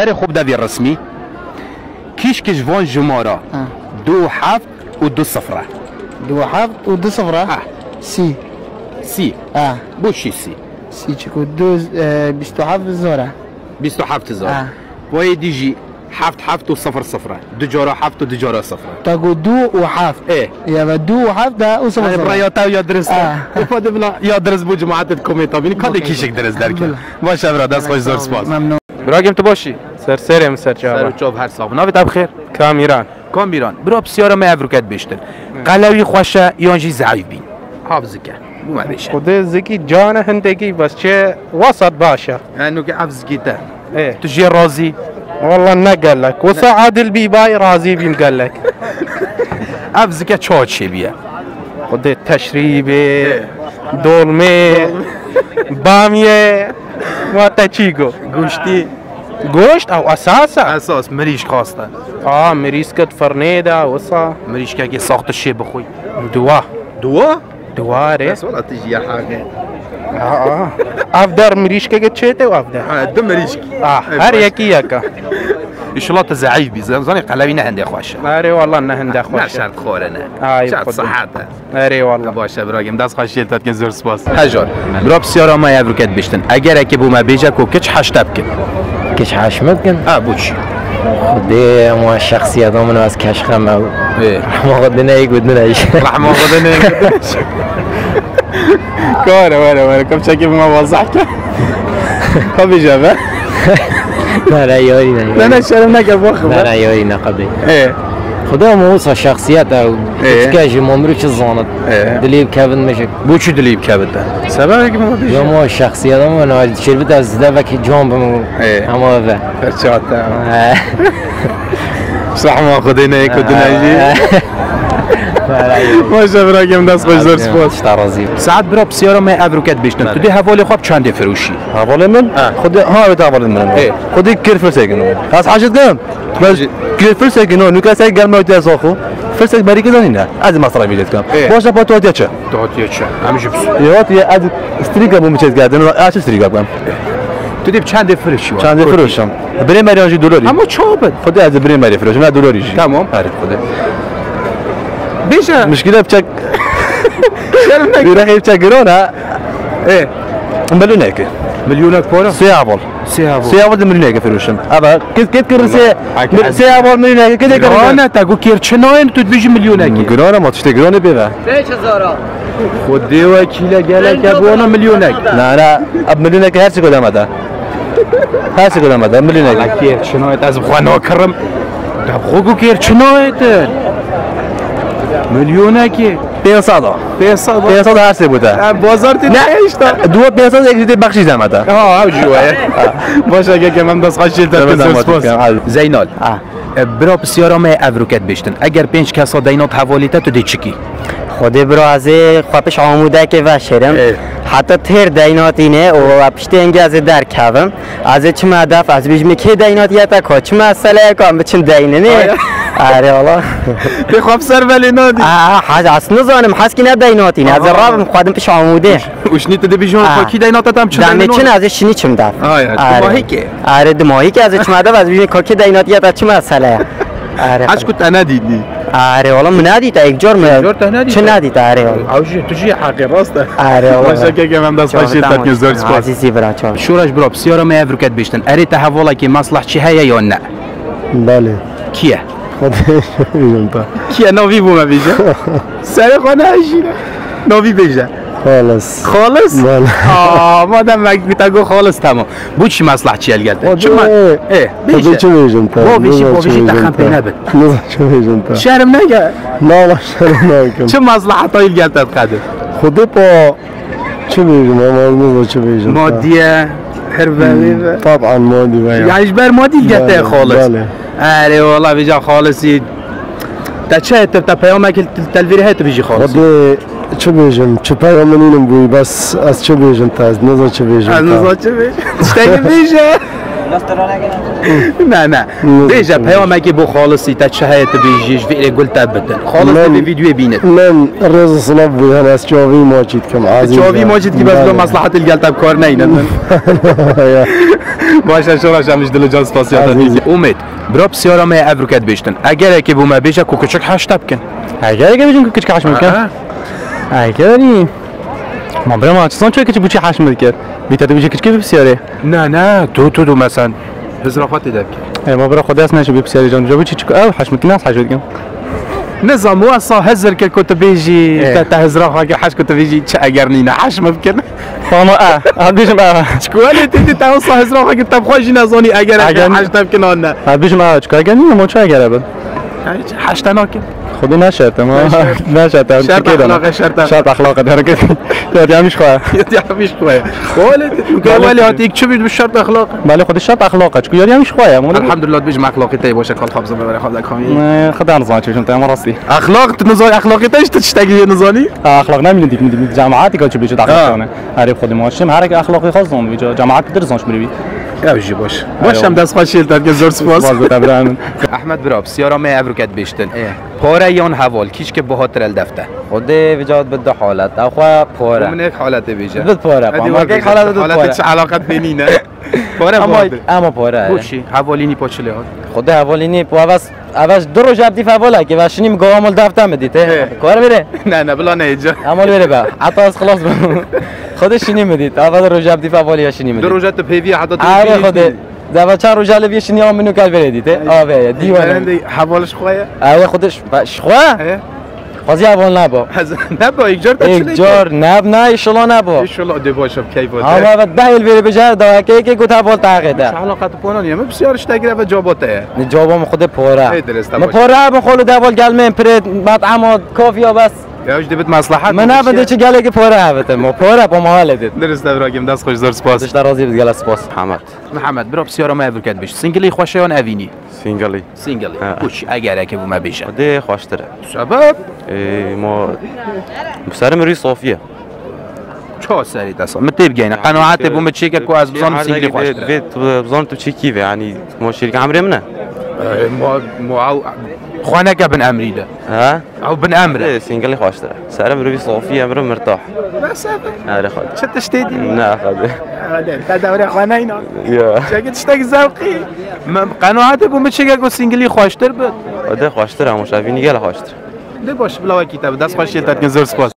بره خوب دوی رسمی. کیش کش وان جمارا آه. دو هفت و دو صفره دو هفت و دو صفرة آه. سي سی. اه بوشی سی. سي تشكو دو اه، بيستو حفظ زورة بیست و هفت هزار آه. وای دیجی هفت هفت و صفر صفره دو جارا هفت و دو جارا صفره تاكو دو وحفظ ايه يا دو وحفظ ده وصفر برای صفرة یا تا یا درست. آه. افاده بلا یا درست بو بینی کدی اوکی. کیشک درست در بله. کرد باشه برا دست خوش زور سپاس. ممنون. براگم تو باشی. سرسری هم سر چاوا سر چاو هر صاحب. ناوی تب خیر؟ کام ایران. کام ایران. برو بسیار ما افروکت بیشتر. قلوی خوشه یانجی جی ضعیف بین. حافظ کن مو ما بیشه خود زکی جان هنده هندگی بس چه وسط باشه. یعنی که زکی ته تو جی رازی والله أنا قال لك وسعاد البيباي راضي بين قال لك ابزك تشوتشي بيا قد تشريبي دولمي بامیه. ما تا تشيغو گوشتی. گوشت أو أساسا أساس مریش خواسته آ مریش کت فرنیدا وسا مریش کی ساخت شی بخوی دوا دوا دوا ر اس مریشکێکی ساختە شێ بخۆی دووە دووە دووارێ تژە حاگێ. ئافدار؟ مریشکەگە چێتەوە ئافدا آه، دو مریشک هەر یەکی یەکە. شڵاتە زعیب بیزم زانی نه نەهندێ خۆشە ئەرێ والله نەهندە خۆش شارت خۆرەنە صحت ئەرێ والله. باشە براگەم دەست خەشێتەکە زور سپاس. هەژۆر برۆ پسیۆرەمە یاروکەت بشتن. ئەگەرێکی بوومە بێژە و کچ حەشتە بکەن. کش حشمت کن اه بوچی. خودی ما شخصیت همون از کش خمه و ما خود نه یک بود نه رحمه خدا نه كوره ولا ولا كم شكل ما وضحت خب اجابه نه نه یاری نه انا شرم نه بخبر نه یاری نه قبلی. ايه خدا موسا شخصیت او اه. کش ممرو چه زاند اه. دلیب کبن میشه. بوچی دلیب که بده سبب که ما یا بيجي ما شخصیت همون از شربت از ده وکی جان بمو اه. اما و. فرشاتا رحمه خدا نه کد نه ما شبراكم دست خوش زور سپاس. ساعت برا بسیارا ما یبروکت بشتن تو دی حوالی خواب چند فروشی؟ حواله من؟ خود ها بده حواله من. إيه. خودی کر فرسگنو از حاجت کنم بس کر فرسگنو نو کسی گل موت از آخو. فرسگ بری که نه؟ از مصرف کنم. إيه. باشه با تو چه؟ داد یه چه؟ همیشه بس. یاد یه از استریگا بو میچز گردن. از استریگا کنم؟ تو دی چند فروشی؟ چند فروشم. بریم مریانجی دلاری. اما چابد خودی از بریم مری فروشم. نه دلاری تمام. آره فيش المشكلة بتاع العراقي بتاع كورونا إيه. مليونيك مليونيك كورونا سيابول سيابول سيابول مليونيك فيروشم أبا كيف كيف كير سي سيابول مليونيك كيف كير كورونا تاكو كير تشنوين تو تبيجي مليونيك كورونا ما تشتي كورونا بيبا 3000 خدي وكيلا قالك ابونا مليونيك لا لا. أب مليونيك هرسي قدام هذا. هرسي قدام هذا مليونيك كير تشنوين أز بخوان وكرم دابخوكو كير تشنوين میلیونکی 500 پیسا 500 هر شي بوده. بازار تی نهشتا. دو 500 یک جدی بخشی زدم هذا ها او جوه باشه اگه که من دست خشیل تا زینال. برا بسیارا ما افروکت بشتن. اگر پنج کسا دینات حوالیته تو دی چکی خودی برو از خوابش آموده که و شرم اه. حتی تر دینات اینه و پشت اینگه از در کبم از چه هدف از بیش میکی دینات یه تا چه مسئله کام بچن دینه نه آره والا بخواب سر ولی نادی. آه حاج اصلا نزانم حس که نه دینات اینه از رابم خودم پیش آموده. وشنی تو دی بیجون آه. پاکی دینات هم چه دمه چن از شنی چم دف آه، یا، دماغی که؟ آره دماغی که از چه هدف از بیش کاکی دینات یه تا چه مسئله. آره. هش کت انا دیدی آره والا من ندید یک جور جور ته ندید؟ چه ندید آره والا اوجی تو جی حقی راسته آره والا باشه که من دست خشیل تا که زور سپاس. عزیزی برا چاو شورش برا بسیارا ما افروکت بشتن اری تحولا که مصلح چی هیا یا نه؟ بله. کیه؟ خود تا. کیه؟ ناوی بومه بیجه سر خانه هشینه. ناوی بیجه خلاص خالص؟ بله. آه مادم مک بیتا خالص تمام. بو چی مصلح چی الگرده چه من اه. بیجه چه میگم تا. با بیشی با بیشی تخم پینه بد نه چه میگم تا. شرم نگه. نه لا شرم نکن چه مصلحت های الگرده قدر؟ خودی با چه میگم اما چه میگم مادیه حرفه طبعا مادي بيع یعنی بر مادی الگرده بله، خالص. بله. اره والله تا چه تا تا پیامک تلویری هات بیجی خالص چه بیجم چه پیامنینم بوی بس از چه بیجم تا از نظر چه بیجم از نظر چه بیجه چه بیجه لا لا ديجا بهوا ما يجيبوا خالص يتشهيت بيجيش في اللي قلت ابدا خالص في فيديو بينت من الرز صلب أنا تشوفي موجد كم عازم تشوفي موجد كي بس مصلحه القلت بكور ناين باشه شورا جان دلجان سباسيات امید برا بسیارا می ابروکت بیشتن اگر اکی بو بیشه کوکچک هشت بکن اگر اکی بیشن کوکچک هشت بکن اگری آه. ما بريما آه، چون چه کچ بوچی حاش میکرد بيتا تو بوچی کچ کی نا نه نه تو تو دو مثلا هزرافات دب کرد. ما بريما خدا اس نشه بسیاره جان. جابو شي چکو أو آه، حاش متنا حاش دیگه نظام واسا هزر كي كنت بيجي تاتا هزرا فاكي حاش كنت بيجي تشا اقرنينا حاش بكنا آه، فما آه آه هبيش ما شكون اللي تدي تاع هزرا فاكي تاب تبخوا جينا زوني اقرا آه بيجم آه ما اقرنينا مو تشا تشاقرا حاش تناكل خودی نشد ما نشد. شرط اخلاق، شرط شرط اخلاق داره که داری همیش خواه یا میش کوه خالد تو ولی هات یک چه بید شرط اخلاق. بله خودش شرط اخلاقه چکو یاری همیش خواه الحمدلله بیش اخلاقی تی باشه. کال خبز ببره خبز کامی. خدا نزان چه چون راستی. اخلاق نزانی اخلاقی تیش تشتگی نزانی؟ اخلاق نمی‌دونی دیگه. جماعتی که چه بیچه آه. اخلاق کنه. هر خود ما. شیم هر اخلاقی خاص بیچه جماعت در زونش میری یا بجی باش باشم دست خوشیل تا که زور سپاس. باز بتبرن احمد براب سیارا می ابروکت بیشتن. پاره یان حوال کیش که بهاتر الدفته خودی وجاد بده حالت. اخوا پوره من یک حالت بیجه بد پوره ما که حالت بد حالت پوره چه علاقت بینی نه؟ پاره اما اما پوره بوشی حوالینی پاچله خود اولینی پو اواز اواز دو روز ابدی فوالا که واشنیم گوامل دفتر مدیته کار بره نه نه بلا نه اینجا. عمل بره با. حتی از خلاص خودش شنی مدید اول روز ابدی فوالی شنی دو مدید روزت پیوی حتی آره خود دو چند روز جلب شنی هم منو کار بره دیته آبه دیوانه. حوالش خواه؟ آره خودش شخوا خواهی اول نبا. از نه با یک جار یک جار نب نه ایشالا نبا. ایشالله ده باشم کی بود اما و دهیل بره بجار دا که که گوتا بول تاقیده علاقت پونان یه بسیارش تگیره و جاباته جوابم خود پوره ای درسته ما باشه. پوره با خلو دوال گل من پرد مطعم یا اجده بید مصلحت من نبنده چه گله که پوره هفته. ما پوره با محال دید. درسته براگیم دست خوش زور سپاس. دشت راضی بید گله سپاس. محمد. محمد برا بسیارا ما ابرکت بش سینگلی خوشه یا اوینی سینگلی. سینگلی. کوچ اگر که بو ما بیشه خودی خوشتره. سبب؟ ما بسرم روی صوفیه چه سری دستا متیب گینه قناعت بو مچی که کو از بزان سینگلی خوش بيت بظن تو چی کیفه يعني ما شركة عمري منه ما ما خوانا كا بن ئەمریدا ئەو بن ئەمر سنگلی خۆشتە سارە مرۆوی صوفي ئەمرم مرتاح. چ شتێ ناخەدەورێخوانایەکە شتێک زەوقی قەنوعاتە بوو مچێکە گۆ سنگلی خۆشتر ترى دە خۆشتر هەمووشاوی نیگە ترى ده باش بۆش كتاب کتاب دەست خۆشیێت زۆر سپۆست